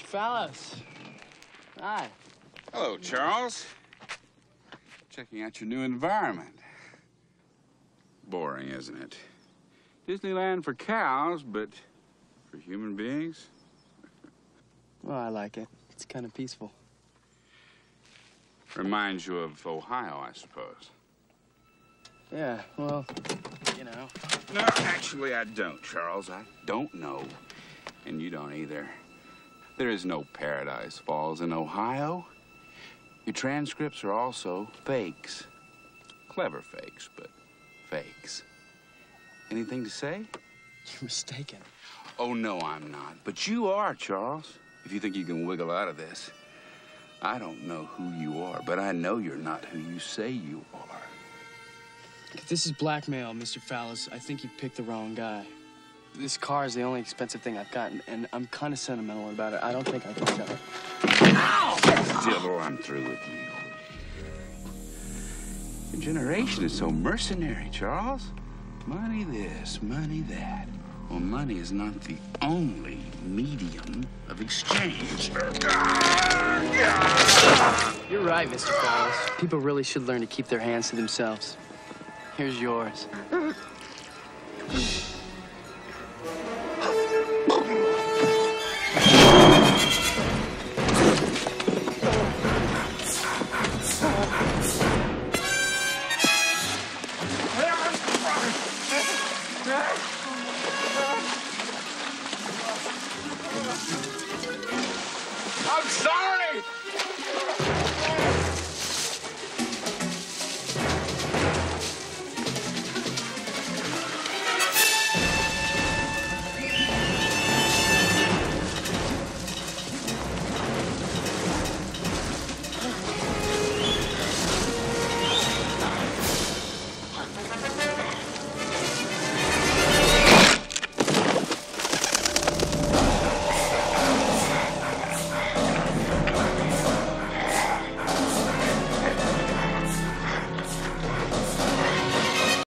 Fallows. Hi. Hello, Charles. Checking out your new environment. Boring, isn't it? Disneyland for cows, but for human beings? Well, I like it. It's kind of peaceful. Reminds you of Ohio, I suppose. Yeah, well, you know. No, actually, I don't, Charles. I don't know. And you don't either. There is no Paradise Falls in Ohio. Your transcripts are also fakes. Clever fakes, but fakes. Anything to say? You're mistaken. Oh, no, I'm not. But you are, Charles. If you think you can wiggle out of this. I don't know who you are, but I know you're not who you say you are. If this is blackmail, Mr. Fallows, I think you picked the wrong guy. This car is the only expensive thing I've gotten, and I'm kind of sentimental about it. I don't think I can sell it. Dibble, I'm through with you. Your generation is so mercenary, Charles. Money this, money that. Well, money is not the only medium of exchange. You're right, Mr. Fallows. People really should learn to keep their hands to themselves. Here's yours. I'm sorry.